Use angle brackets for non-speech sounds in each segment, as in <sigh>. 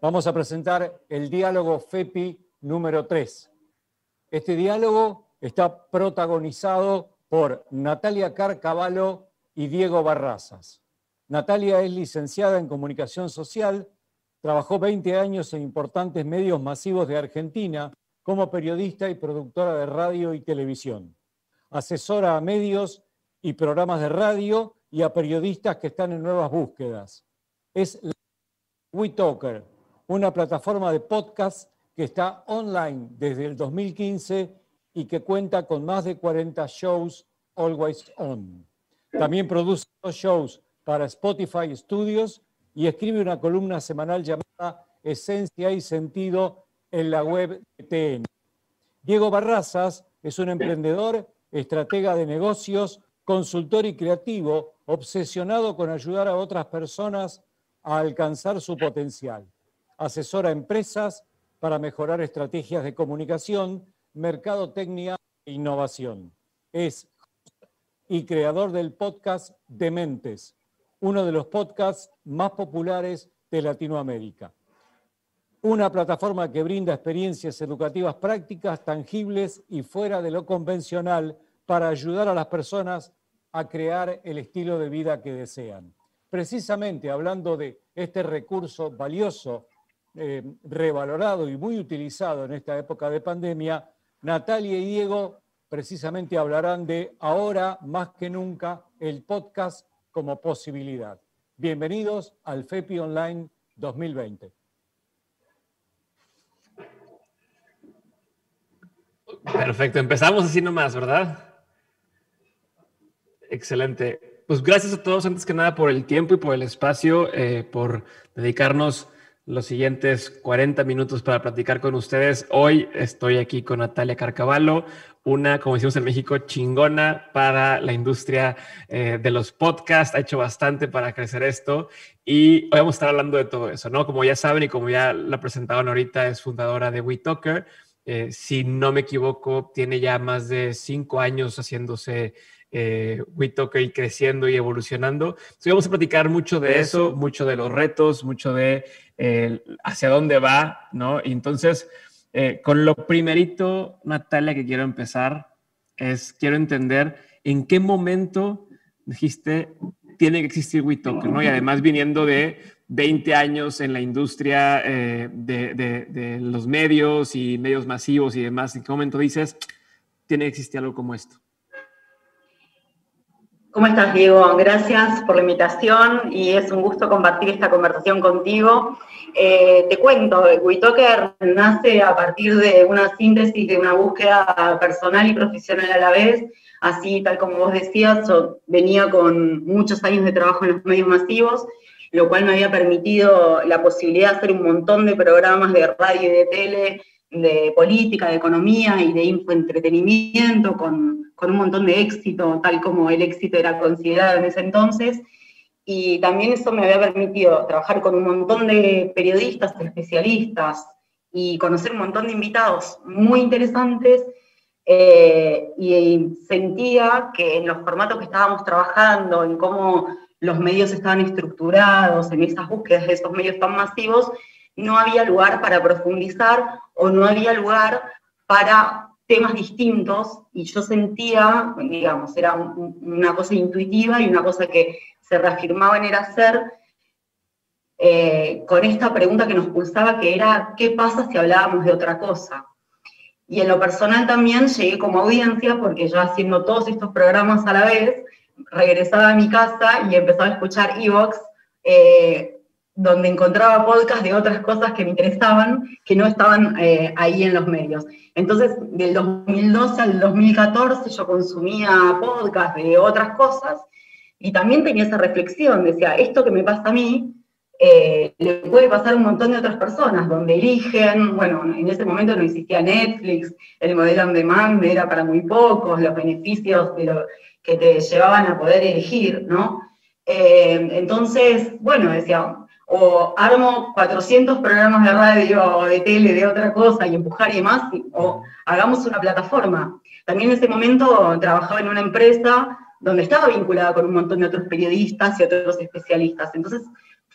vamos a presentar el diálogo FEPI número 3. Este diálogo está protagonizado por Natalia Carcavalo y Diego Barrazas. Natalia es licenciada en Comunicación Social, trabajó 20 años en importantes medios masivos de Argentina como periodista y productora de radio y televisión. Asesora a medios y programas de radio y a periodistas que están en nuevas búsquedas. Es WeTalker, una plataforma de podcast que está online desde el 2015 y que cuenta con más de 40 shows always on. También produce dos shows para Spotify Studios y escribe una columna semanal llamada Esencia y Sentido en la web de TN. Diego Barrazas es un emprendedor, estratega de negocios, consultor y creativo, obsesionado con ayudar a otras personas a alcanzar su potencial. Asesora empresas para mejorar estrategias de comunicación, mercadotecnia e innovación. Es y creador del podcast Dementes, uno de los podcasts más populares de Latinoamérica. Una plataforma que brinda experiencias educativas prácticas, tangibles y fuera de lo convencional para ayudar a las personas a crear el estilo de vida que desean. Precisamente hablando de este recurso valioso, eh, revalorado y muy utilizado en esta época de pandemia, Natalia y Diego precisamente hablarán de ahora más que nunca el podcast como posibilidad. Bienvenidos al FEPI Online 2020. Perfecto, empezamos así nomás, ¿verdad? Excelente. Pues gracias a todos, antes que nada, por el tiempo y por el espacio, eh, por dedicarnos los siguientes 40 minutos para platicar con ustedes. Hoy estoy aquí con Natalia Carcavallo, una, como decimos en México, chingona para la industria eh, de los podcasts. Ha hecho bastante para crecer esto y hoy vamos a estar hablando de todo eso, ¿no? Como ya saben y como ya la presentaron ahorita, es fundadora de WeTalker. Eh, si no me equivoco, tiene ya más de cinco años haciéndose eh, creciendo y evolucionando. Entonces, vamos a platicar mucho de eso, mucho de los retos, mucho de eh, hacia dónde va, ¿no? Y entonces, eh, con lo primerito, Natalia, que quiero empezar, es quiero entender en qué momento dijiste tiene que existir WeTalker, ¿no? Y además viniendo de 20 años en la industria eh, de, de, los medios y medios masivos y demás, ¿en qué momento dices tiene que existir algo como esto? ¿Cómo estás, Diego? Gracias por la invitación y es un gusto compartir esta conversación contigo. Eh, te cuento, WeTalker nace a partir de una síntesis de una búsqueda personal y profesional a la vez. Así, tal como vos decías, yo venía con muchos años de trabajo en los medios masivos, lo cual me había permitido la posibilidad de hacer un montón de programas de radio y de tele, de política, de economía y de infoentretenimiento con con un montón de éxito, tal como el éxito era considerado en ese entonces. Y también eso me había permitido trabajar con un montón de periodistas, especialistas y conocer un montón de invitados muy interesantes. Eh, y sentía que en los formatos que estábamos trabajando, en cómo los medios estaban estructurados, en esas búsquedas de esos medios tan masivos, no había lugar para profundizar o no había lugar para temas distintos y yo sentía, digamos, era una cosa intuitiva y una cosa que se reafirmaba en el hacer, eh, con esta pregunta que nos pulsaba, que era, ¿qué pasa si hablábamos de otra cosa? Y en lo personal también llegué como audiencia, porque yo haciendo todos estos programas a la vez, regresaba a mi casa y empezaba a escuchar Evox, eh, donde encontraba podcast de otras cosas que me interesaban, que no estaban eh, ahí en los medios. Entonces, del 2012 al 2014 yo consumía podcast de otras cosas y también tenía esa reflexión, decía, esto que me pasa a mí, eh, le puede pasar a un montón de otras personas, donde eligen, bueno, en ese momento no existía Netflix, el modelo on demand era para muy pocos, los beneficios de que te llevaban a poder elegir, ¿no? Eh, entonces, bueno, decía, o armo 400 programas de radio o de tele de otra cosa y empujar y demás, o hagamos una plataforma. También en ese momento trabajaba en una empresa donde estaba vinculada con un montón de otros periodistas y otros especialistas. Entonces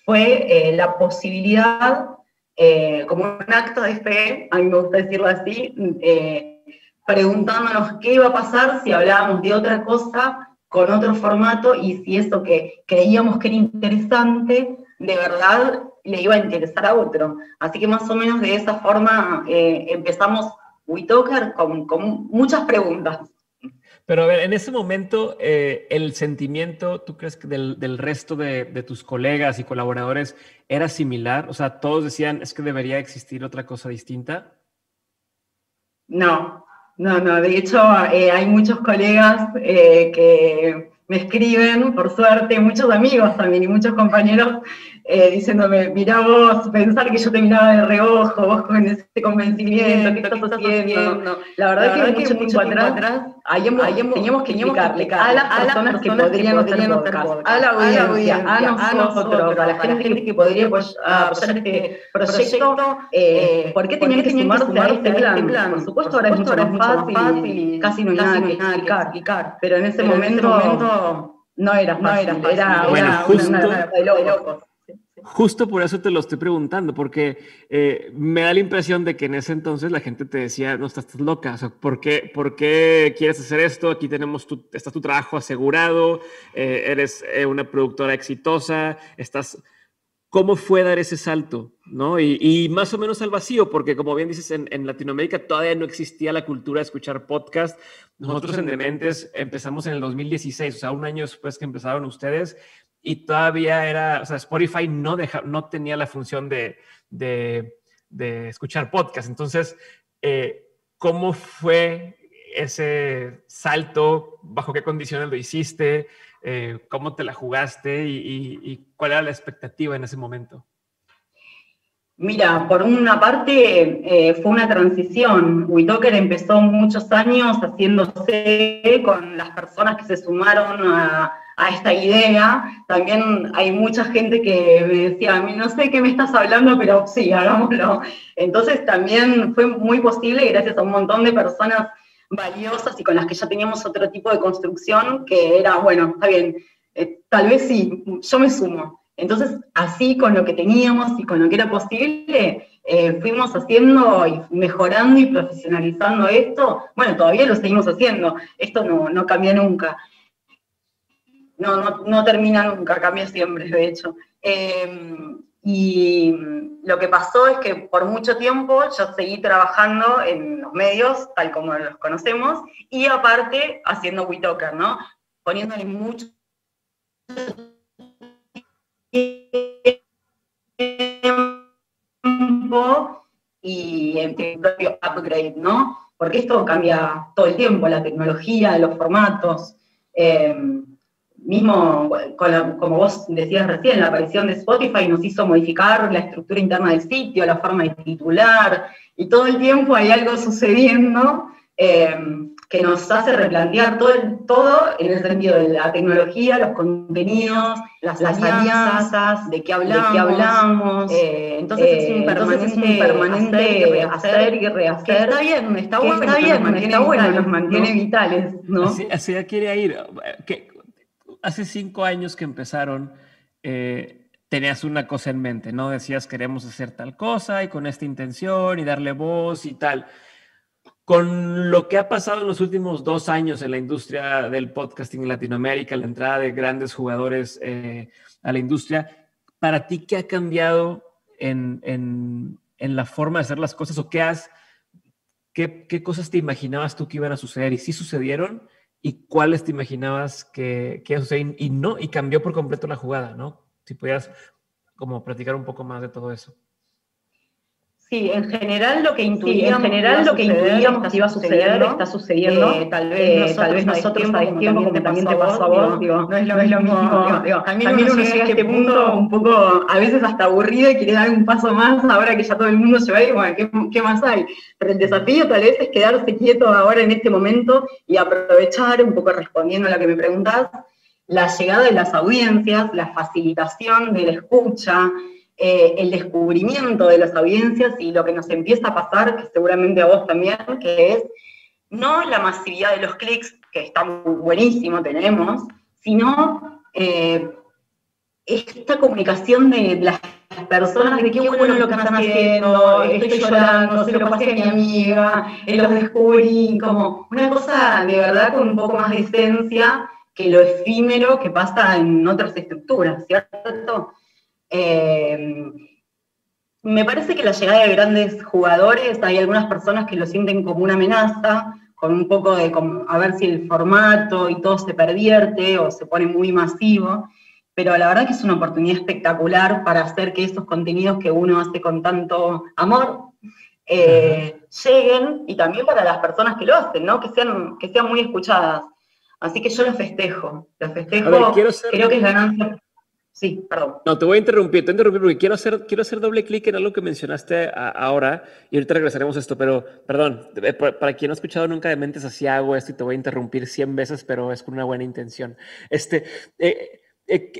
fue eh, la posibilidad eh, como un acto de fe, a mí me gusta decirlo así, eh, preguntándonos qué iba a pasar si hablábamos de otra cosa con otro formato y si eso que creíamos que era interesante, de verdad le iba a interesar a otro. Así que más o menos de esa forma eh, empezamos WeTalker con, con muchas preguntas. Pero a ver, en ese momento, eh, el sentimiento, ¿tú crees que del, resto de, tus colegas y colaboradores era similar? O sea, todos decían, es que debería existir otra cosa distinta. No, no, no. De hecho, eh, hay muchos colegas eh, que me escriben, por suerte, muchos amigos también y muchos compañeros eh, diciéndome, mira vos, pensar que yo te miraba de reojo, vos con ese convencimiento, ¿qué estás haciendo? La verdad, es que, mucho, tiempo, atrás, teníamos que explicarle a, las personas, que podrían hacer podcast, a la audiencia, a nosotros, a la gente que podría apoyar este proyecto, eh, ¿por qué tenían que sumarse a este plan? Por supuesto, ahora es mucho más fácil casi no hay nada que explicar, pero en ese momento no era fácil, era, una de locos. Justo por eso te lo estoy preguntando, porque eh, me da la impresión de que en ese entonces la gente te decía, no, estás, loca, o ¿por qué, ¿por qué quieres hacer esto? Aquí tenemos tu, está tu trabajo asegurado, eh, eres eh, una productora exitosa, estás... ¿Cómo fue dar ese salto? ¿no? Y, más o menos al vacío, porque como bien dices, en, en, Latinoamérica todavía no existía la cultura de escuchar podcast. Nosotros en Dementes empezamos en el 2016, o sea, un año después que empezaron ustedes, y todavía era, o sea, Spotify no, deja, no tenía la función de, escuchar podcast. Entonces, eh, ¿cómo fue ese salto? ¿Bajo qué condiciones lo hiciste? Eh, ¿Cómo te la jugaste? Y, cuál era la expectativa en ese momento? Mira, por una parte eh, fue una transición. WeTalker empezó muchos años haciéndose con las personas que se sumaron a, a esta idea. También hay mucha gente que me decía, a mí no sé qué me estás hablando, pero sí, hagámoslo. Entonces también fue muy posible gracias a un montón de personas valiosas y con las que ya teníamos otro tipo de construcción, que era, bueno, está bien, eh, tal vez sí, yo me sumo. Entonces, así con lo que teníamos y con lo que era posible, eh, fuimos haciendo y mejorando y profesionalizando esto. Bueno, todavía lo seguimos haciendo, esto no, no cambia nunca no, no, termina nunca, cambia siempre, de hecho. Em, y lo que pasó es que por mucho tiempo yo seguí trabajando en los medios, tal como los conocemos, y aparte haciendo WeTalker, ¿no? Poniéndole mucho tiempo y en propio upgrade, ¿no? Porque esto cambia todo el tiempo, la tecnología, los formatos. Em, mismo, como vos decías recién, la aparición de Spotify nos hizo modificar la estructura interna del sitio, la forma de titular, y todo el tiempo hay algo sucediendo eh, que nos hace replantear todo, todo en el sentido de la tecnología, los contenidos, las, alianzas, de qué hablamos. hablamos eh, entonces, es un permanente, hacer y rehacer. está bien, está bueno, está bien, está bueno, nos mantiene vitales. ¿no? Así, así quiere ir. ¿Qué, hace cinco años que empezaron, eh, tenías una cosa en mente, ¿no? Decías, queremos hacer tal cosa y con esta intención y darle voz y tal. Con lo que ha pasado en los últimos dos años en la industria del podcasting en Latinoamérica, la entrada de grandes jugadores eh, a la industria, ¿para ti qué ha cambiado en, en, la forma de hacer las cosas o qué has, qué, qué cosas te imaginabas tú que iban a suceder y si sucedieron? y cuáles te imaginabas que, que iba y no, y cambió por completo la jugada, ¿no? Si pudieras como platicar un poco más de todo eso. Sí, en general lo que intuíamos, en general lo que intuíamos que iba a suceder está sucediendo. Eh, tal vez eh, nosotros, tal vez nosotros a tiempo, como también te pasó a vos, digo, no es lo, <laughs> mismo. Digo, también, uno llega a este punto un poco, a veces hasta aburrido y quiere dar un paso más ahora que ya todo el mundo se va y bueno, ¿qué, ¿qué, más hay? Pero el desafío tal vez es quedarse quieto ahora en este momento y aprovechar, un poco respondiendo a lo que me preguntás, la llegada de las audiencias, la facilitación de la escucha, eh, el descubrimiento de las audiencias y lo que nos empieza a pasar, que seguramente a vos también, que es no la masividad de los clics, que está buenísimo, tenemos, sino eh, esta comunicación de la personas de qué bueno lo que están haciendo, estoy llorando, sé lo pasé a mi amiga, eh, los descubrí, como una cosa de verdad con un poco más de esencia que lo efímero que pasa en otras estructuras, ¿cierto? Eh, me parece que la llegada de grandes jugadores, hay algunas personas que lo sienten como una amenaza, con un poco de a ver si el formato y todo se pervierte o se pone muy masivo, pero la verdad que es una oportunidad espectacular para hacer que esos contenidos que uno hace con tanto amor eh, lleguen y también para las personas que lo hacen, ¿no? Que sean, que sean muy escuchadas. Así que yo lo festejo, lo festejo, creo que es ganancia Sí, perdón. No, te voy a interrumpir, te voy a interrumpir porque quiero hacer, quiero hacer doble clic en algo que mencionaste ahora y ahorita regresaremos a esto, pero perdón, eh, para quien no ha escuchado nunca de mentes así hago esto y te voy a interrumpir 100 veces, pero es con una buena intención. Este, eh, eh,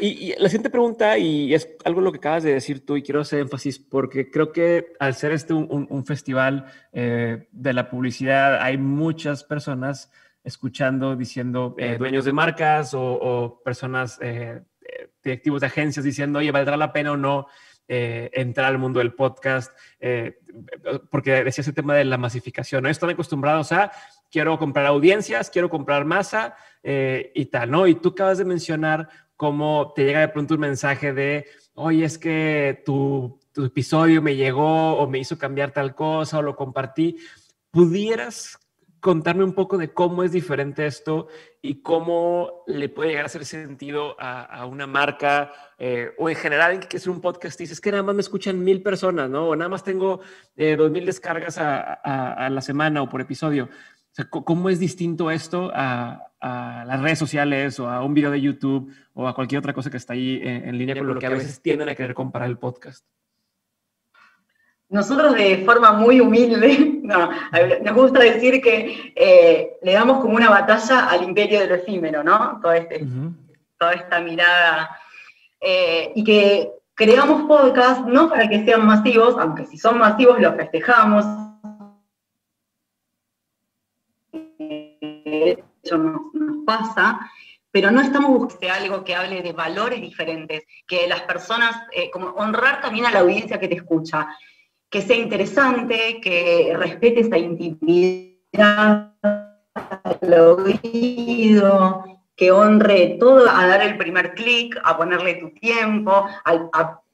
y, la siguiente pregunta, y es algo lo que acabas de decir tú, y quiero hacer énfasis porque creo que al ser este un, festival de la publicidad, hay muchas personas escuchando, diciendo dueños de marcas o, o personas directivos de agencias diciendo, oye, ¿valdrá la pena o no eh, entrar al mundo del podcast? Eh, porque decía ese tema de la masificación, ¿no? Están acostumbrados a, quiero comprar audiencias, quiero comprar masa eh, y tal, ¿no? Y tú acabas de mencionar cómo te llega de pronto un mensaje de, oye, es que tu, tu episodio me llegó o me hizo cambiar tal cosa o lo compartí. ¿Pudieras contarme un poco de cómo es diferente esto y cómo le puede llegar a hacer sentido a, una marca eh, o en general en que quiere un podcast y dices que nada más me escuchan mil personas, ¿no? O nada más tengo eh, dos mil descargas a, la semana o por episodio. O sea, ¿cómo es distinto esto a, las redes sociales o a un video de YouTube o a cualquier otra cosa que está ahí en, en línea con lo que a veces tienden a querer comparar el podcast? Nosotros de forma muy humilde, <laughs> nos gusta decir que eh, le damos como una batalla al imperio del efímero, ¿no? Este, toda esta mirada. Eh, y que creamos podcasts no para que sean masivos, aunque si son masivos los festejamos. Eso nos, pasa, pero no estamos buscando algo que hable de valores diferentes, que las personas, eh, como honrar también a la audiencia que te escucha que sea interesante, que respete esa intimidad al oído, que honre todo, a dar el primer clic, a ponerle tu tiempo,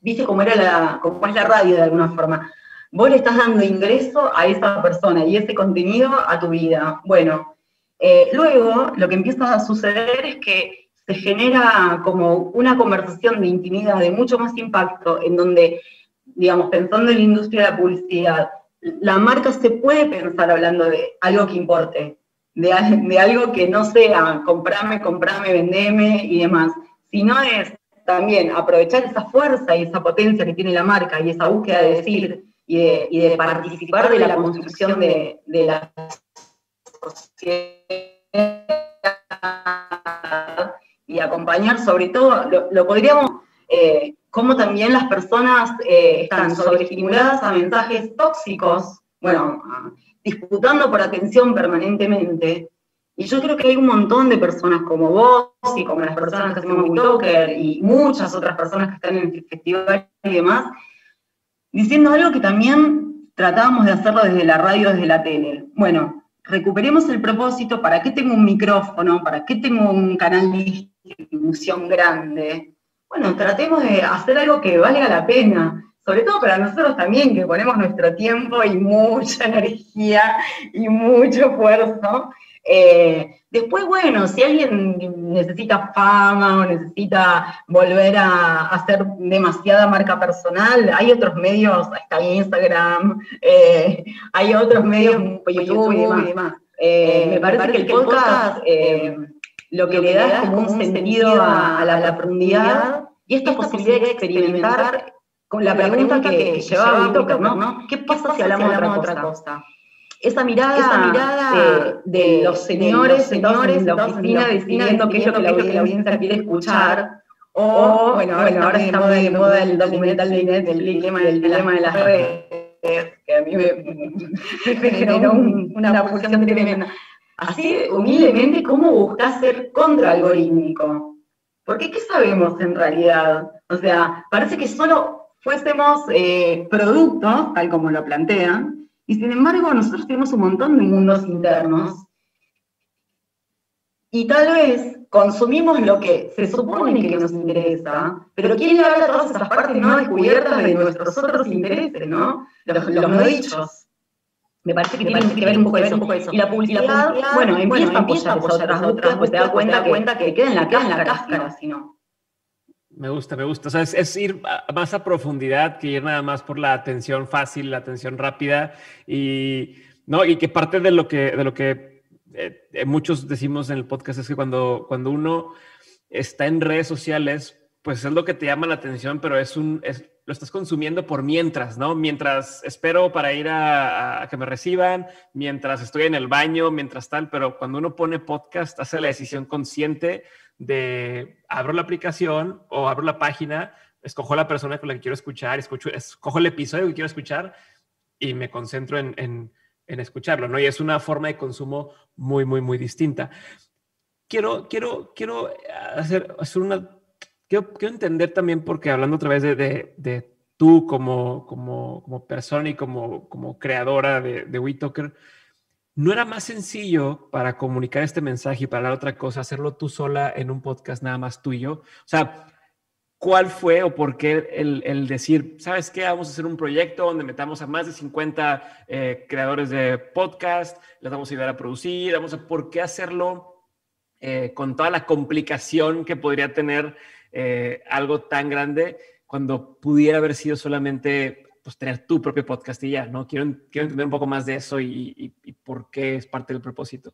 viste cómo, era la, cómo es la radio de alguna forma. Vos le estás dando ingreso a esa persona y ese contenido a tu vida. Bueno, eh, luego lo que empieza a suceder es que se genera como una conversación de intimidad de mucho más impacto, en donde digamos, pensando en la industria de la publicidad, la marca se puede pensar hablando de algo que importe, de, algo que no sea comprame, comprame, vendeme y demás, sino es también aprovechar esa fuerza y esa potencia que tiene la marca y esa búsqueda de decir y de, participar de la construcción de, de la sociedad y acompañar sobre todo, lo, podríamos eh, cómo también las personas eh, están sobreestimuladas a mensajes tóxicos, bueno, disputando por atención permanentemente. Y yo creo que hay un montón de personas como vos y como las personas que hacemos WeTalker y muchas otras personas que están en el festival y demás, diciendo algo que también tratábamos de hacerlo desde la radio, desde la tele. Bueno, recuperemos el propósito, ¿para qué tengo un micrófono? ¿Para qué tengo un canal de distribución grande? Bueno, tratemos de hacer algo que valga la pena, sobre todo para nosotros también, que ponemos nuestro tiempo y mucha <laughs> energía y mucho esfuerzo. Eh, después, bueno, si alguien necesita fama o necesita volver a hacer demasiada marca personal, hay otros medios, está Instagram, eh, hay otros medios, YouTube, y demás. Eh, me, parece que el podcast lo que le da es como un sentido a, la, profundidad y esta, posibilidad de experimentar con la, pregunta, que, llevaba Víctor, ¿no? ¿Qué pasa si hablamos de otra cosa? Esa mirada, esa mirada de, los señores, señores de la oficina decidiendo qué es lo que la audiencia quiere escuchar, o, bueno, ahora estamos de moda el documental de dilema, del dilema de las redes, que a mí me, <laughs> <laughs> generó una pulsión tremenda. Así, humildemente, ¿cómo buscas ser contraalgorítmico? Porque ¿qué sabemos en realidad? O sea, parece que solo fuésemos eh, productos, tal como lo plantean, y sin embargo nosotros tenemos un montón de mundos internos. Y tal vez consumimos lo que se supone que nos interesa, pero ¿quién habla de todas esas partes no descubiertas de nuestros otros intereses, ¿no? Los, no dichos. Me parece que tiene que ver un poco eso. Un poco eso. Y la publicidad, bueno, empieza, a apoyar otras otras, pues te das cuenta, cuenta que queda en la, en la cáscara, si no. Me gusta, me gusta. O sea, es, ir más a profundidad que ir nada más por la atención fácil, la atención rápida y no y que parte de lo que de lo que eh, eh, muchos decimos en el podcast es que cuando cuando uno está en redes sociales, pues es lo que te llama la atención, pero es un es, lo estás consumiendo por mientras, ¿no? Mientras espero para ir a, que me reciban, mientras estoy en el baño, mientras tal, pero cuando uno pone podcast, hace la decisión consciente de abro la aplicación o abro la página, escojo la persona con la que quiero escuchar, escucho, escojo el episodio que quiero escuchar y me concentro en, en, en escucharlo, ¿no? Y es una forma de consumo muy, muy, muy distinta. Quiero, quiero, quiero hacer, hacer una, quiero, quiero entender también, porque hablando otra vez de, de, de tú como, como, como persona y como, como creadora de, de WeTalker, ¿No era más sencillo para comunicar este mensaje y para la otra cosa, hacerlo tú sola en un podcast nada más tuyo? O sea, ¿cuál fue o por qué el, decir, sabes qué, vamos a hacer un proyecto donde metamos a más de 50 eh, creadores de podcast, les vamos a ayudar a producir, vamos a, ¿por qué hacerlo eh, con toda la complicación que podría tener eh, algo tan grande cuando pudiera haber sido solamente pues, tener tu propio podcast y ya, ¿no? Quiero, quiero entender un poco más de eso y, por qué es parte del propósito.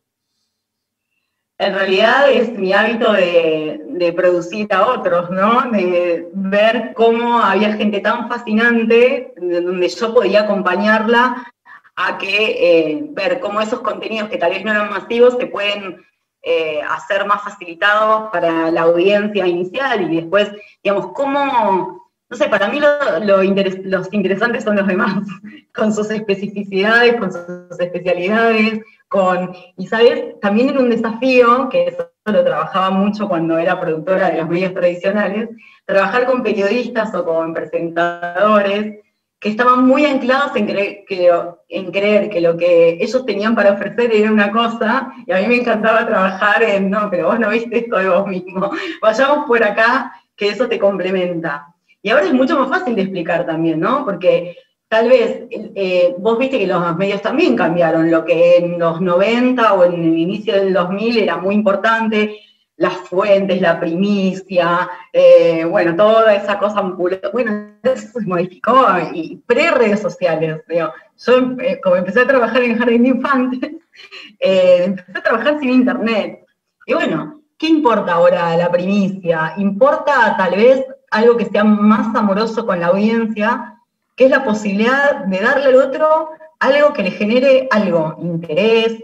En realidad es mi hábito de, producir a otros, ¿no? De ver cómo había gente tan fascinante, donde yo podía acompañarla a que eh, ver cómo esos contenidos que tal vez no eran masivos se pueden eh, hacer más facilitados para la audiencia inicial y después, digamos, cómo no sé, para mí lo, los interesantes son los demás, <laughs> con sus especificidades, con sus especialidades, con, y sabes, también era un desafío, que eso lo trabajaba mucho cuando era productora de los medios tradicionales, trabajar con periodistas o con presentadores que estaban muy anclados en creer, que, en creer que lo que ellos tenían para ofrecer era una cosa, y a mí me encantaba trabajar en, no, pero vos no viste esto de vos mismo, <laughs> vayamos por acá, que eso te complementa. Y ahora es mucho más fácil de explicar también, ¿no? Porque tal vez eh, vos viste que los medios también cambiaron, lo que en los 90 o en el inicio del 2000 era muy importante, las fuentes, la primicia, eh, bueno, toda esa cosa, bueno, eso se modificó y pre-redes sociales, digo. Yo, eh, como empecé a trabajar en Jardín de Infantes, <laughs> empecé a trabajar sin internet. Y bueno, ¿qué importa ahora la primicia? Importa tal vez algo que sea más amoroso con la audiencia, que es la posibilidad de darle al otro algo que le genere algo, interés,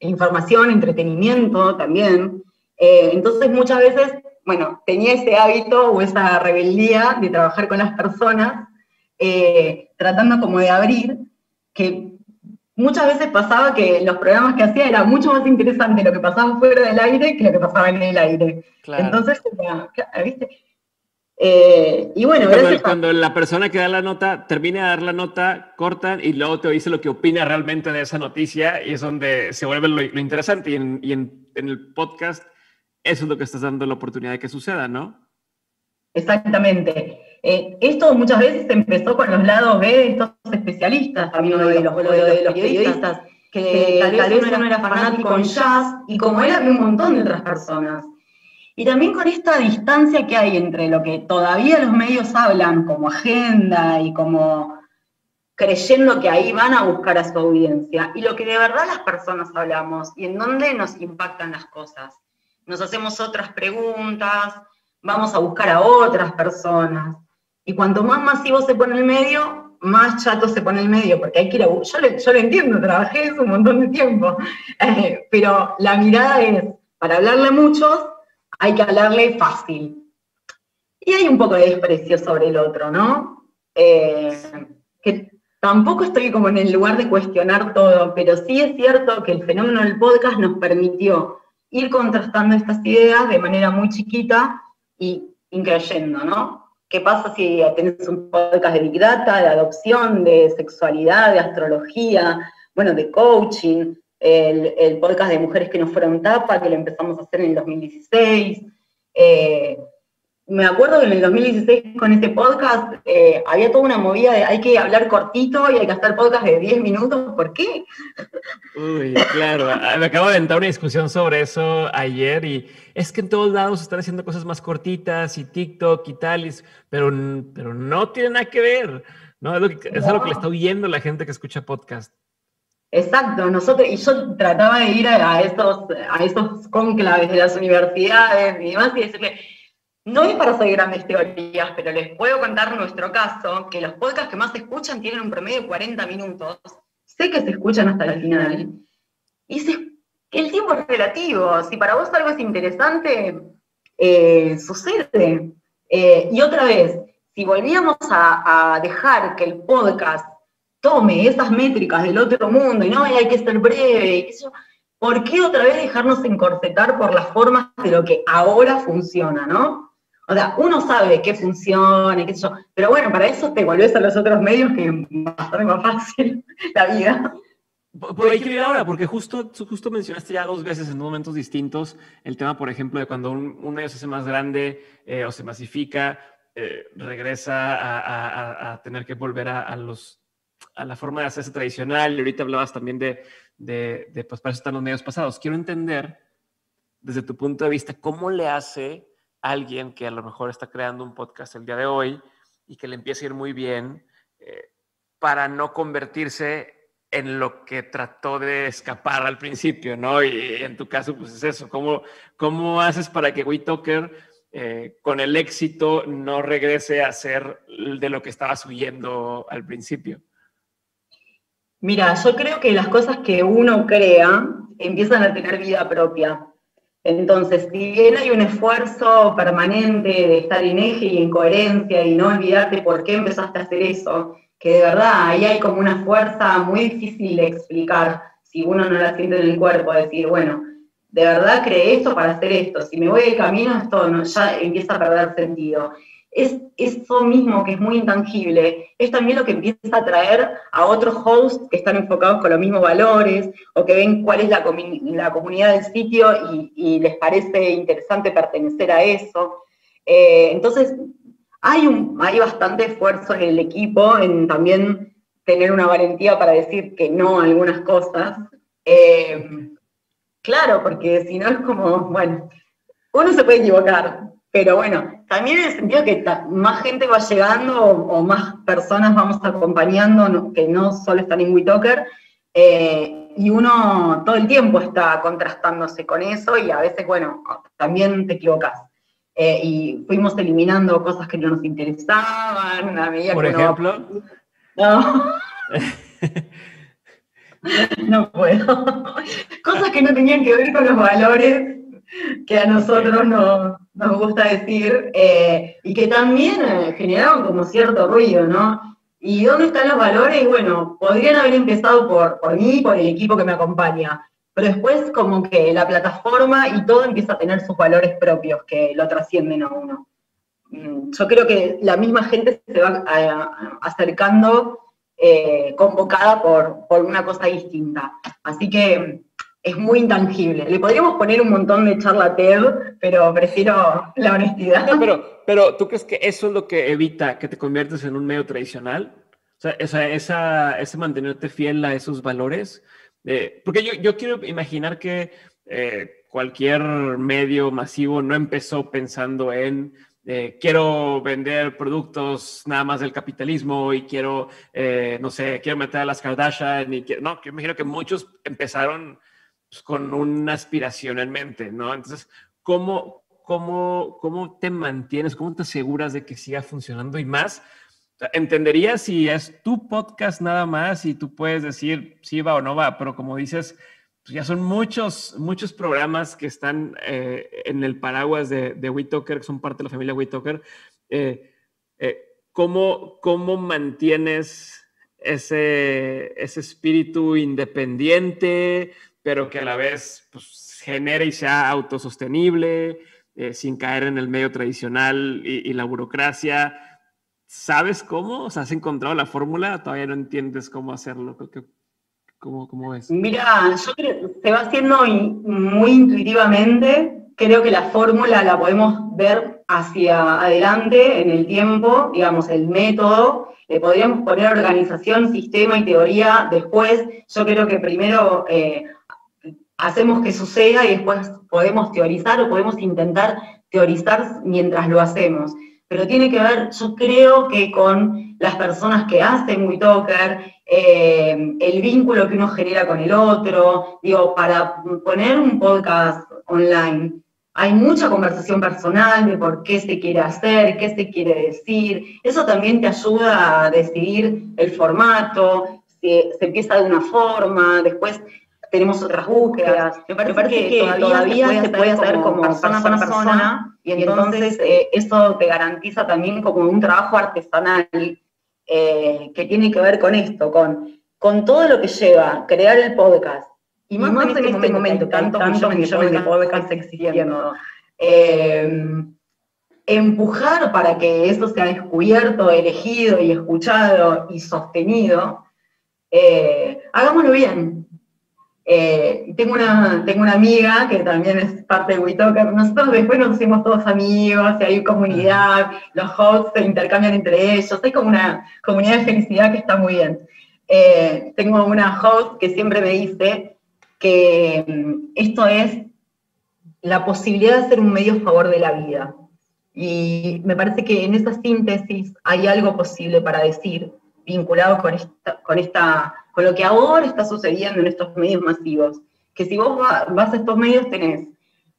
información, entretenimiento también. Eh, entonces muchas veces, bueno, tenía ese hábito o esa rebeldía de trabajar con las personas, eh, tratando como de abrir, que muchas veces pasaba que los programas que hacía era mucho más interesante lo que pasaba fuera del aire que lo que pasaba en el aire. Entonces, ¿viste? Eh, y bueno, cuando, la persona que da la nota termina de dar la nota, cortan y luego te dice lo que opina realmente de esa noticia y es donde se vuelve lo, interesante. Y, en, el podcast, eso es lo que estás dando la oportunidad de que suceda, ¿no? Exactamente. Eh, esto muchas veces empezó con los lados B de estos especialistas, también de los, de los periodistas, que, tal vez uno era fanático en jazz y como él había un montón de otras personas. Y también con esta distancia que hay entre lo que todavía los medios hablan como agenda y como creyendo que ahí van a buscar a su audiencia y lo que de verdad las personas hablamos y en dónde nos impactan las cosas. Nos hacemos otras preguntas, vamos a buscar a otras personas. Y cuanto más masivo se pone el medio, más chato se pone el medio, porque hay que ir a... Yo, yo lo entiendo, trabajé eso un montón de tiempo, <laughs> eh, pero la mirada es, para hablarle a muchos, hay que hablarle fácil. Y hay un poco de desprecio sobre el otro, ¿no? Eh, que tampoco estoy como en el lugar de cuestionar todo, pero sí es cierto que el fenómeno del podcast nos permitió ir contrastando estas ideas de manera muy chiquita y increyendo, ¿no? ¿Qué pasa si tenés un podcast de Big Data, de adopción, de sexualidad, de astrología, bueno, de coaching, el, podcast de Mujeres que no fueron tapa, que lo empezamos a hacer en el 2016. Eh, me acuerdo que en el 2016 con este podcast eh, había toda una movida de hay que hablar cortito y hay que hacer podcast de 10 minutos. ¿Por qué? Uy, claro. Me acabo de aventar una discusión sobre eso ayer y es que en todos lados están haciendo cosas más cortitas y TikTok y tal, pero, pero no tiene nada que ver. ¿no? Es, lo que, es algo que le está huyendo la gente que escucha podcast. Exacto, nosotros, y yo trataba de ir a, estos, a estos conclaves de las universidades y demás y decirle, no es para seguir grandes teorías, pero les puedo contar nuestro caso, que los podcasts que más se escuchan tienen un promedio de 40 minutos. Sé que se escuchan hasta el final. Y el tiempo es relativo. Si para vos algo es interesante, eh, sucede. Eh, y otra vez, si volvíamos a, dejar que el podcast tome esas métricas del otro mundo y no, hay que ser breve, ¿por qué otra vez dejarnos encorsetar por las formas de lo que ahora funciona, no? O sea, uno sabe qué funciona, qué sé yo, pero bueno, para eso te volvés a los otros medios que es más fácil <laughs> la vida. Por ahí quiero ir ahora, porque justo, justo mencionaste ya dos veces en momentos distintos el tema, por ejemplo, de cuando un, medio se hace más grande eh, o se masifica, eh, regresa a, tener que volver a, los, a la forma de hacerse tradicional. Y ahorita hablabas también de, de, de, pues para eso están los medios pasados. Quiero entender, desde tu punto de vista, cómo le hace alguien que a lo mejor está creando un podcast el día de hoy y que le empieza a ir muy bien eh, para no convertirse en lo que trató de escapar al principio, ¿no? Y en tu caso, pues es eso. ¿Cómo, cómo haces para que WeToker eh, con el éxito no regrese a ser de lo que estabas huyendo al principio? Mira, yo creo que las cosas que uno crea empiezan a tener vida propia. Entonces, si bien hay un esfuerzo permanente de estar en eje y en coherencia y no olvidarte por qué empezaste a hacer eso, que de verdad ahí hay como una fuerza muy difícil de explicar si uno no la siente en el cuerpo, decir, bueno, de verdad creé esto para hacer esto, si me voy de camino esto no, ya empieza a perder sentido es eso mismo que es muy intangible, es también lo que empieza a atraer a otros hosts que están enfocados con los mismos valores o que ven cuál es la, comunidad del sitio y, les parece interesante pertenecer a eso. Eh, entonces, hay, un, hay bastante esfuerzo en el equipo en también tener una valentía para decir que no a algunas cosas. Eh, claro, porque si no es como, bueno, uno se puede equivocar, pero bueno, también en el sentido que más gente va llegando o, más personas vamos acompañando que no solo están en WeToker, eh, y uno todo el tiempo está contrastándose con eso y a veces, bueno, también te equivocas. Eh, y fuimos eliminando cosas que no nos interesaban a medida Por ejemplo. No. <laughs> no puedo. <laughs> cosas que no tenían que ver con los valores <laughs> que a nosotros nos, gusta decir, eh, y que también eh, generaron como cierto ruido, ¿no? ¿Y dónde están los valores? Bueno, podrían haber empezado por, por mí, por el equipo que me acompaña, pero después como que la plataforma y todo empieza a tener sus valores propios que lo trascienden a uno. Mm, yo creo que la misma gente se va acercando eh, convocada por, por una cosa distinta. Así que es muy intangible. Le podríamos poner un montón de charla TED, pero prefiero la honestidad. pero, pero ¿tú crees que eso es lo que evita que te conviertas en un medio tradicional? O sea, esa, esa, ese mantenerte fiel a esos valores. Eh, porque yo, yo, quiero imaginar que eh, cualquier medio masivo no empezó pensando en eh, quiero vender productos nada más del capitalismo y quiero, no sé, quiero meter a las Kardashian y quiero, no, yo imagino que muchos empezaron pues, con una aspiración en mente, ¿no? Entonces, ¿cómo, cómo, cómo te mantienes? ¿Cómo te aseguras de que siga funcionando y más? Entendería si es tu podcast nada más y tú puedes decir si va o no va, pero como dices, pues ya son muchos, muchos programas que están eh, en el paraguas de, de WeToker, que son parte de la familia WeToker. Eh, eh, ¿cómo, ¿Cómo mantienes ese, ese espíritu independiente? Pero que a la vez pues, genere y sea autosostenible. eh, sin caer en el medio tradicional y, la burocracia. ¿Sabes cómo? O sea, ¿has encontrado la fórmula? ¿Todavía no entiendes cómo hacerlo? ¿Cómo, cómo es? Mira, yo creo se va haciendo muy intuitivamente. Creo que la fórmula la podemos ver hacia adelante en el tiempo, digamos, el método. Le podríamos poner organización, sistema y teoría después. Yo creo que primero eh, hacemos que suceda y después podemos teorizar o podemos intentar teorizar mientras lo hacemos. Pero tiene que ver, yo creo que con las personas que hacen WeTalker, eh, el vínculo que uno genera con el otro. Digo, para poner un podcast online, hay mucha conversación personal de por qué se quiere hacer, qué se quiere decir. Eso también te ayuda a decidir el formato, si se empieza de una forma, después tenemos otras búsquedas. Me parece, que, todavía, se puede, hacer, como persona a persona, y entonces eh, eso te garantiza también como un trabajo artesanal eh, que tiene que ver con esto, con, con todo lo que lleva crear el podcast. Y más, en este, este momento, tantos millones, millones de podcasts existiendo. Eh, empujar para que eso sea descubierto, elegido y escuchado y sostenido, hagámoslo bien, eh, tengo, una, tengo una amiga que también es parte de WeTalker. Nosotros después nos hicimos todos amigos y hay comunidad, los hosts se intercambian entre ellos. Hay como una comunidad de felicidad que está muy bien. Eh, tengo una host que siempre me dice que mm, esto es la posibilidad de hacer un medio favor de la vida. Y me parece que en esa síntesis hay algo posible para decir vinculado con esta, con esta con lo que ahora está sucediendo en estos medios masivos. Que si vos vas a estos medios tenés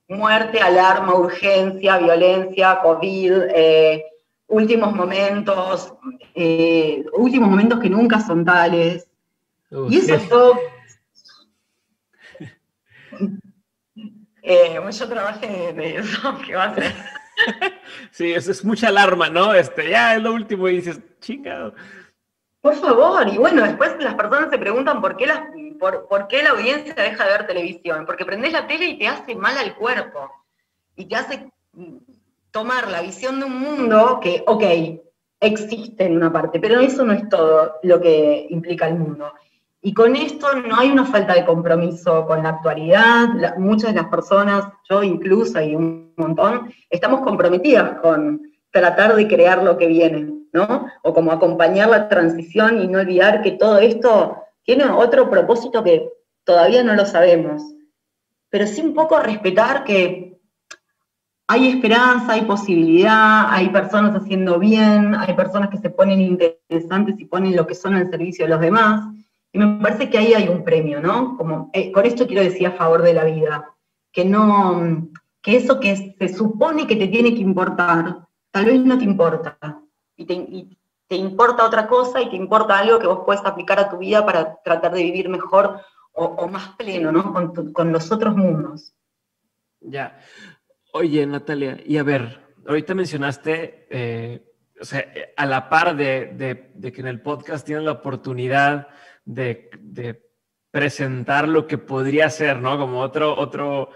muerte, alarma, urgencia, violencia, COVID, eh, últimos momentos, eh, últimos momentos que nunca son tales. y eso es todo. Eh, yo trabajé de eso, <laughs> ¿qué va a ser? <laughs> Sí, eso es mucha alarma, ¿no? Este, ya es lo último y dices, chingado. Por favor, y bueno, después las personas se preguntan por qué, las, por, qué la audiencia deja de ver televisión, porque prendés la tele y te hace mal al cuerpo, y te hace tomar la visión de un mundo que, ok, existe en una parte, pero eso no es todo lo que implica el mundo. Y con esto no hay una falta de compromiso con la actualidad, muchas de las personas, yo incluso y un montón, estamos comprometidas con tratar de crear lo que viene. ¿No? O como acompañar la transición y no olvidar que todo esto tiene otro propósito que todavía no lo sabemos. Pero sí un poco respetar que hay esperanza, hay posibilidad, hay personas haciendo bien, hay personas que se ponen interesantes y ponen lo que son al servicio de los demás. Y me parece que ahí hay un premio, ¿no? Como, eh, con esto quiero decir a favor de la vida, que no, que eso que se supone que te tiene que importar, tal vez no te importa y te, importa otra cosa y te importa algo que vos puedes aplicar a tu vida para tratar de vivir mejor o, más pleno, ¿no? Con, los otros mundos. Ya. Oye, Natalia, y a ver, ahorita mencionaste, eh, o sea, a la par de, que en el podcast tienen la oportunidad de, de, presentar lo que podría ser, ¿no? Como otro, otro,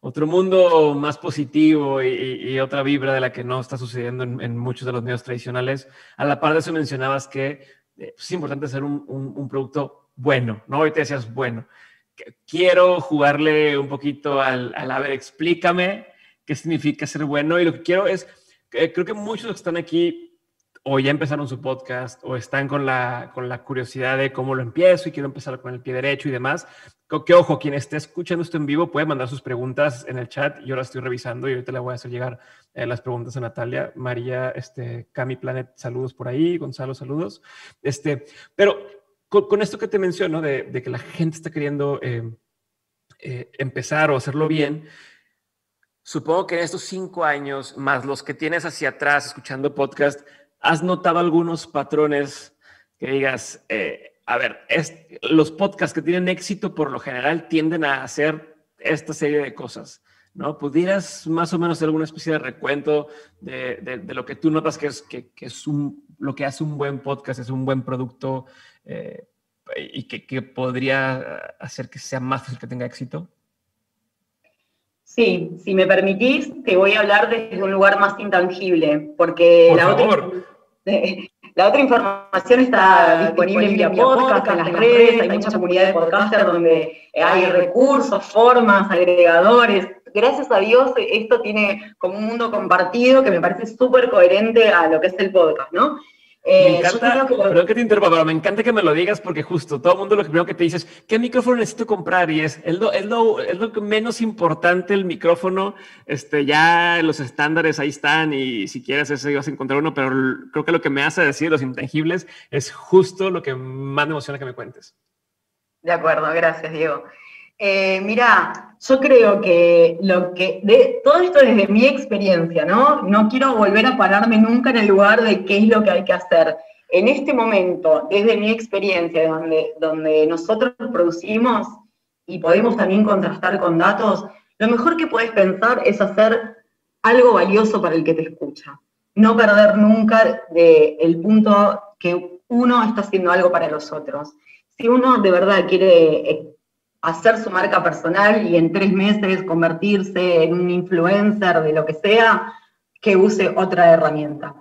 otro mundo más positivo y, otra vibra de la que no está sucediendo en, muchos de los medios tradicionales. A la par de eso mencionabas que eh, es importante hacer un, producto bueno, ¿no? Hoy te decías, bueno, quiero jugarle un poquito al, al, a ver, explícame qué significa ser bueno y lo que quiero es, eh, creo que muchos que están aquí o ya empezaron su podcast o están con la, con la curiosidad de cómo lo empiezo y quiero empezar con el pie derecho y demás. Que, ojo, quien esté escuchando esto en vivo puede mandar sus preguntas en el chat. Yo las estoy revisando y ahorita le voy a hacer llegar eh, las preguntas a Natalia. María, este, Cami Planet, saludos por ahí. Gonzalo, saludos. Este, pero con, esto que te menciono de, que la gente está queriendo eh, eh, empezar o hacerlo bien, supongo que en estos cinco años, más los que tienes hacia atrás escuchando podcast, ¿Has notado algunos patrones que digas, eh, a ver, los podcasts que tienen éxito por lo general tienden a hacer esta serie de cosas? ¿no? ¿Pudieras más o menos hacer alguna especie de recuento de, lo que tú notas que es, que, es un, lo que hace un buen podcast, es un buen producto eh, y que, que, podría hacer que sea más fácil que tenga éxito? Sí, si me permitís, te voy a hablar desde un lugar más intangible, porque la, Otra, la otra información está disponible, en vía podcast, en las redes, hay mucha comunidad de podcasters donde hay recursos, formas, agregadores. Gracias a Dios esto tiene como un mundo compartido que me parece súper coherente a lo que es el podcast, ¿no? Me eh, encanta, perdón que te interrumpa, pero me encanta que me lo digas porque justo todo el mundo lo primero que te dices, ¿qué micrófono necesito comprar? Y es, es, lo, es, lo, es lo menos importante el micrófono, este, ya los estándares ahí están y si quieres eso ibas a encontrar uno, pero creo que lo que me hace decir los intangibles es justo lo que más me emociona que me cuentes. De acuerdo, gracias Diego. Eh, mira, yo creo que lo que, de, todo esto desde mi experiencia, ¿no? No quiero volver a pararme nunca en el lugar de qué es lo que hay que hacer. En este momento, desde mi experiencia, donde, donde nosotros producimos y podemos también contrastar con datos, lo mejor que puedes pensar es hacer algo valioso para el que te escucha. No perder nunca de el punto que uno está haciendo algo para los otros. Si uno de verdad quiere eh, hacer su marca personal y en tres meses convertirse en un influencer de lo que sea, que use otra herramienta.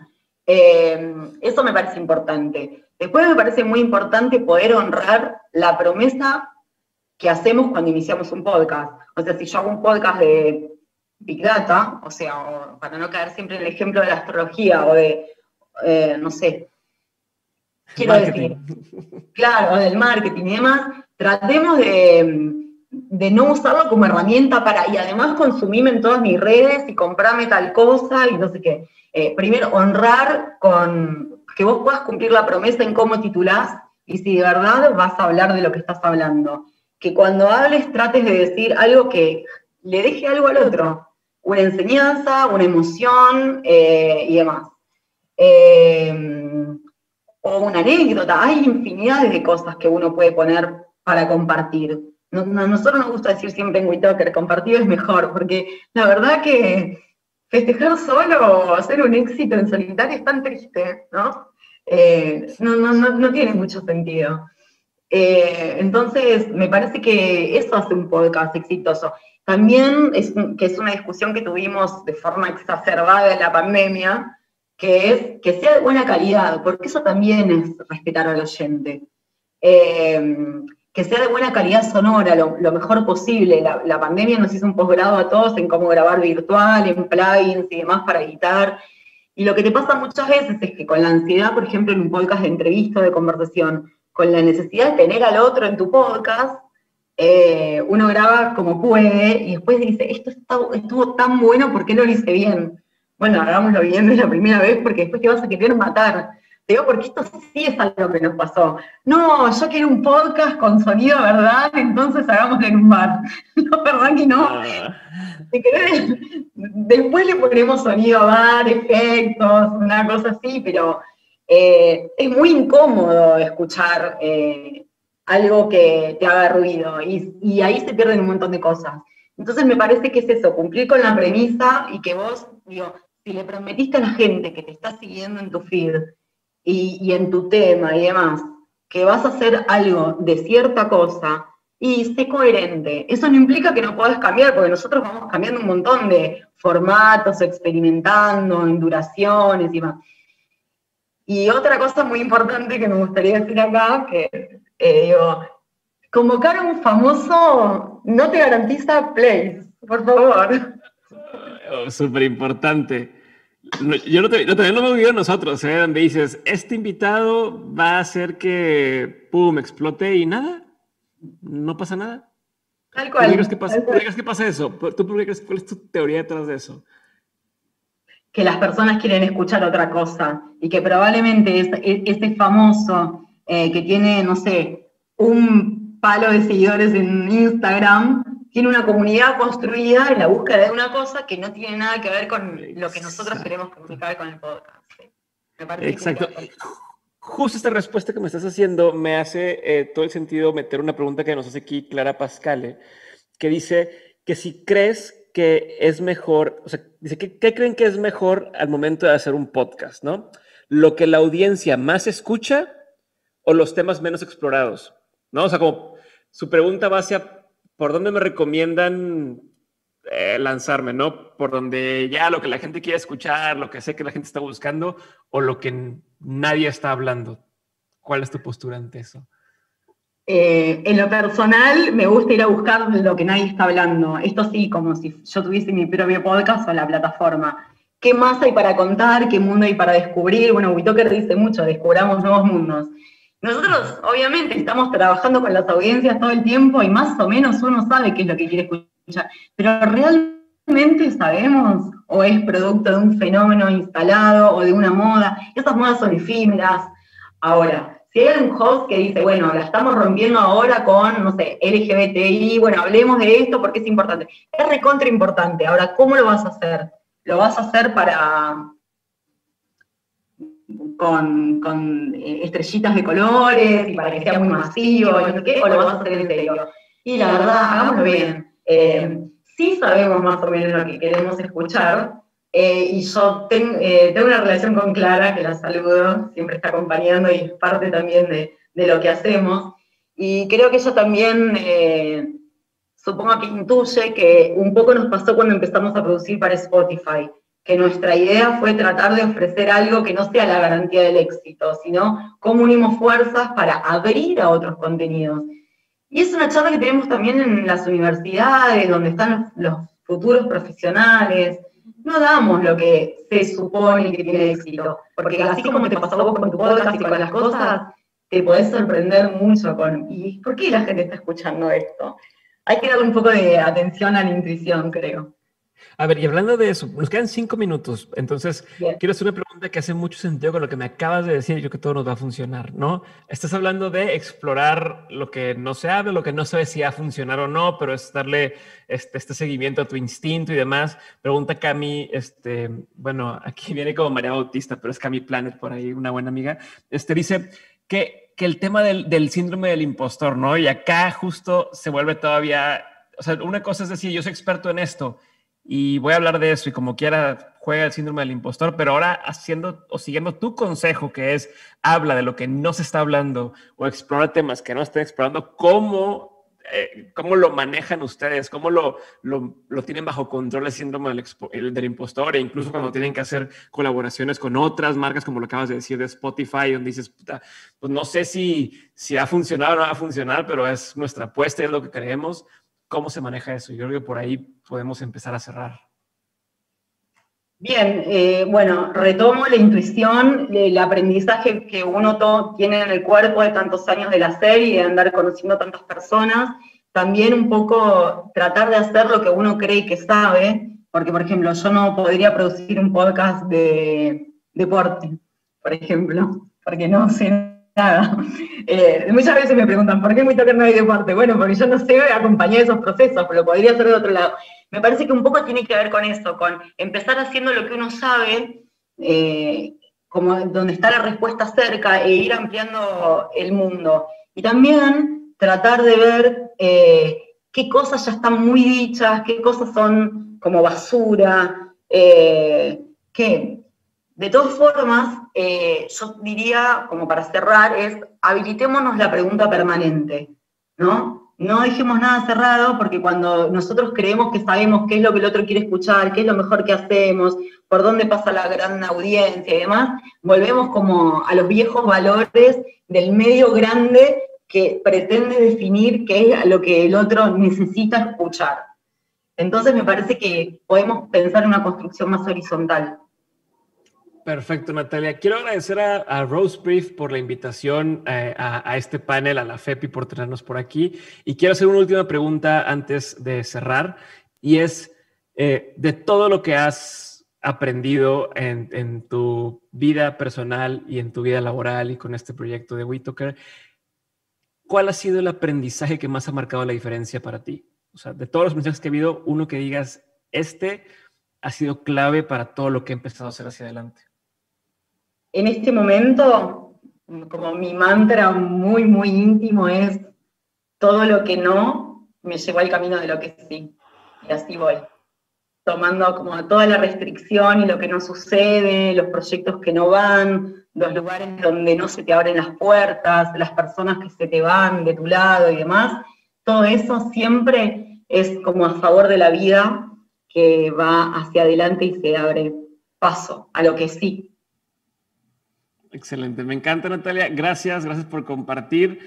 Eh, eso me parece importante. Después me parece muy importante poder honrar la promesa que hacemos cuando iniciamos un podcast. O sea, si yo hago un podcast de Big Data, o sea, para no caer siempre en el ejemplo de la astrología o de, eh, no sé, quiero decir, claro, del marketing y demás, tratemos de, no usarlo como herramienta para, y además consumirme en todas mis redes y comprarme tal cosa y no sé qué. Eh, primero, honrar con que vos puedas cumplir la promesa en cómo titulás y si de verdad vas a hablar de lo que estás hablando. Que cuando hables trates de decir algo que le deje algo al otro, una enseñanza, una emoción eh, y demás. Eh, o una anécdota, hay infinidades de cosas que uno puede poner para compartir. nosotros nos gusta decir siempre en WeTalker, compartir es mejor, porque la verdad que festejar solo o hacer un éxito en solitario es tan triste, ¿no? Eh, no, tiene mucho sentido. Eh, entonces, me parece que eso hace un podcast exitoso. También es, que es una discusión que tuvimos de forma exacerbada en la pandemia, que es que sea de buena calidad, porque eso también es respetar al oyente. Eh, que sea de buena calidad sonora, lo, mejor posible. La, pandemia nos hizo un posgrado a todos en cómo grabar virtual, en plugins y demás para editar. Y lo que te pasa muchas veces es que con la ansiedad, por ejemplo, en un podcast de entrevista de conversación, con la necesidad de tener al otro en tu podcast, eh, uno graba como puede y después dice, esto estuvo tan bueno, ¿por qué no lo hice bien? Bueno, hagámoslo bien de la primera vez porque después te vas a querer matar. Te digo, porque esto sí es algo que nos pasó. No, yo quiero un podcast con sonido, ¿verdad? Entonces hagámoslo en un bar. <laughs> No, ¿verdad que no? Ah. después le ponemos sonido a bar, efectos, una cosa así, pero eh, es muy incómodo escuchar eh, algo que te haga ruido y, y ahí se pierden un montón de cosas. Entonces me parece que es eso, cumplir con la premisa y que vos, digo, si le prometiste a la gente que te está siguiendo en tu feed y, en tu tema y demás, que vas a hacer algo de cierta cosa, y sé coherente. Eso no implica que no puedas cambiar, porque nosotros vamos cambiando un montón de formatos, experimentando en duraciones y más. Y otra cosa muy importante que me gustaría decir acá, que eh, digo, convocar a un famoso no te garantiza plays, por favor. Oh, Súper importante. yo no te, también lo veo nosotros, ¿eh? donde dices, este invitado va a hacer que, pum, explote y nada, no pasa nada. Tal cual. ¿Qué pasa, ¿Qué pasa eso? ¿Tú crees, cuál es tu teoría detrás de eso? Que las personas quieren escuchar otra cosa y que probablemente ese famoso eh, que tiene, no sé, un palo de seguidores en Instagram, tiene una comunidad construida en la búsqueda de una cosa que no tiene nada que ver con lo que nosotros queremos comunicar con el podcast. Exacto. Justo esta respuesta que me estás haciendo me hace eh, todo el sentido meter una pregunta que nos hace aquí Clara Pascale, que dice que si crees que es mejor, o sea, dice, ¿qué, ¿qué creen que es mejor al momento de hacer un podcast, no? ¿Lo que la audiencia más escucha o los temas menos explorados? ¿No? O sea, como su pregunta va hacia ¿por dónde me recomiendan eh, lanzarme, ¿no? Por donde ya lo que la gente quiere escuchar, lo que sé que la gente está buscando o lo que nadie está hablando. ¿Cuál es tu postura ante eso? Eh, en lo personal, me gusta ir a buscar lo que nadie está hablando. Esto sí, como si yo tuviese mi propio podcast o la plataforma. ¿Qué más hay para contar? ¿Qué mundo hay para descubrir? Bueno, Witoker dice mucho, descubramos nuevos mundos. Nosotros, obviamente, estamos trabajando con las audiencias todo el tiempo y más o menos uno sabe qué es lo que quiere escuchar. Pero realmente sabemos o es producto de un fenómeno instalado o de una moda. Esas modas son efímeras. Ahora, si hay un host que dice, bueno, la estamos rompiendo ahora con, no sé, LGBTI, bueno, hablemos de esto porque es importante. Es recontra importante. Ahora, ¿cómo lo vas a hacer? ¿Lo vas a hacer para con, eh, estrellitas de colores y para que sea muy masivo, no sé qué, o lo vas a hacer en serio? Y la verdad, hagámoslo bien. Eh, sí sabemos más o menos lo que queremos escuchar, eh, y yo eh, tengo una relación con Clara, que la saludo, siempre está acompañando y es parte también de, de lo que hacemos. Y creo que ella también, eh, supongo que intuye que un poco nos pasó cuando empezamos a producir para Spotify, que nuestra idea fue tratar de ofrecer algo que no sea la garantía del éxito, sino cómo unimos fuerzas para abrir a otros contenidos. Y es una charla que tenemos también en las universidades, donde están los, los futuros profesionales, no damos lo que se supone que tiene éxito. Porque así como te pasó vos con tu podcast y con las cosas, te podés sorprender mucho con, ¿y por qué la gente está escuchando esto? Hay que darle un poco de atención a la intuición, creo. A ver, y hablando de eso, nos quedan cinco minutos. Entonces, quiero hacer una pregunta que hace mucho sentido con lo que me acabas de decir. Yo que todo nos va a funcionar, ¿no? Estás hablando de explorar lo que no se habla, lo que no sabes si va a funcionar o no, pero es darle este, este seguimiento a tu instinto y demás. Pregunta Cami, este, bueno, aquí <laughs> viene como María Bautista, pero es Cami Planet por ahí, una buena amiga. Este dice que, que el tema del, del síndrome del impostor, ¿no? Y acá justo se vuelve todavía, o sea, una cosa es decir, yo soy experto en esto y voy a hablar de eso y como quiera juega el síndrome del impostor, pero ahora haciendo o siguiendo tu consejo que es habla de lo que no se está hablando o explora temas que no estén explorando, ¿cómo, eh, cómo lo manejan ustedes? ¿Cómo lo, lo, lo tienen bajo control el síndrome del, del, impostor? E incluso cuando tienen que hacer colaboraciones con otras marcas, como lo acabas de decir de Spotify, donde dices, puta, pues no sé si, si ha funcionado o no va a funcionar, pero es nuestra apuesta, es lo que creemos. ¿Cómo se maneja eso? Yo creo que por ahí podemos empezar a cerrar. Bien, eh, bueno, retomo la intuición, el aprendizaje que uno tiene en el cuerpo de tantos años de la serie de andar conociendo tantas personas. También un poco tratar de hacer lo que uno cree que sabe, porque por ejemplo, yo no podría producir un podcast de deporte, por ejemplo, porque no sé Eh, muchas veces me preguntan, ¿por qué muy tocar no hay deporte? Bueno, porque yo no sé acompañar esos procesos, pero podría ser de otro lado. Me parece que un poco tiene que ver con eso, con empezar haciendo lo que uno sabe, eh, como donde está la respuesta cerca, e ir ampliando el mundo. Y también tratar de ver eh, qué cosas ya están muy dichas, qué cosas son como basura, qué, de todas formas, eh, yo diría, como para cerrar, es habilitémonos la pregunta permanente, ¿no? No dejemos nada cerrado porque cuando nosotros creemos que sabemos qué es lo que el otro quiere escuchar, qué es lo mejor que hacemos, por dónde pasa la gran audiencia y demás, volvemos como a los viejos valores del medio grande que pretende definir qué es lo que el otro necesita escuchar. Entonces me parece que podemos pensar en una construcción más horizontal. Perfecto, Natalia. Quiero agradecer a, a Rose Brief por la invitación eh, a, este panel, a la FEPI por tenernos por aquí. Y quiero hacer una última pregunta antes de cerrar, y es, eh, de todo lo que has aprendido en, en, tu vida personal y en tu vida laboral y con este proyecto de WeToker, ¿cuál ha sido el aprendizaje que más ha marcado la diferencia para ti? O sea, de todos los mensajes que ha habido, uno que digas, este ha sido clave para todo lo que he empezado a hacer hacia adelante en este momento, como mi mantra muy, muy íntimo es, todo lo que no me llevó al camino de lo que sí. Y así voy, tomando como toda la restricción y lo que no sucede, los proyectos que no van, los lugares donde no se te abren las puertas, las personas que se te van de tu lado y demás. Todo eso siempre es como a favor de la vida que va hacia adelante y se abre paso a lo que sí. Excelente, me encanta Natalia, gracias, gracias por compartir.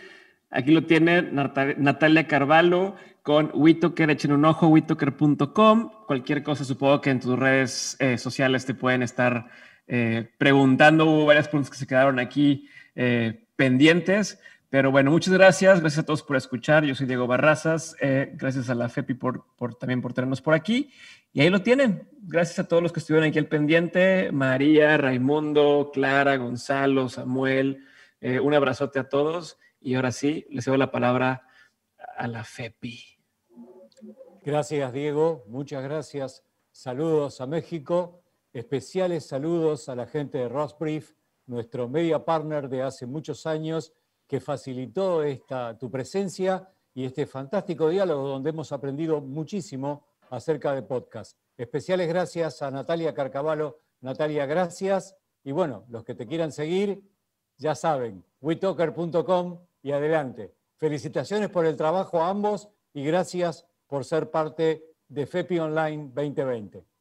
Aquí lo tiene Natalia Carvalho con Witoker, echen un ojo, witoker.com. Cualquier cosa, supongo que en tus redes eh, sociales te pueden estar eh, preguntando. Hubo varias preguntas que se quedaron aquí eh, pendientes. Pero bueno, muchas gracias. Gracias a todos por escuchar. Yo soy Diego Barrazas. gracias a la FEPI por, por, también por tenernos por aquí. Y ahí lo tienen. Gracias a todos los que estuvieron aquí al pendiente. María, Raimundo, Clara, Gonzalo, Samuel. un abrazote a todos. Y ahora sí, les doy la palabra a la FEPI. Gracias, Diego. Muchas gracias. Saludos a México. Especiales saludos a la gente de Rosbrief, nuestro media partner de hace muchos años, que facilitó esta, tu presencia y este fantástico diálogo donde hemos aprendido muchísimo acerca de podcast. Especiales gracias a Natalia Carcavalo. Natalia, gracias. Y bueno, los que te quieran seguir, ya saben, witoker.com y adelante. Felicitaciones por el trabajo a ambos y gracias por ser parte de FEPI Online 2020.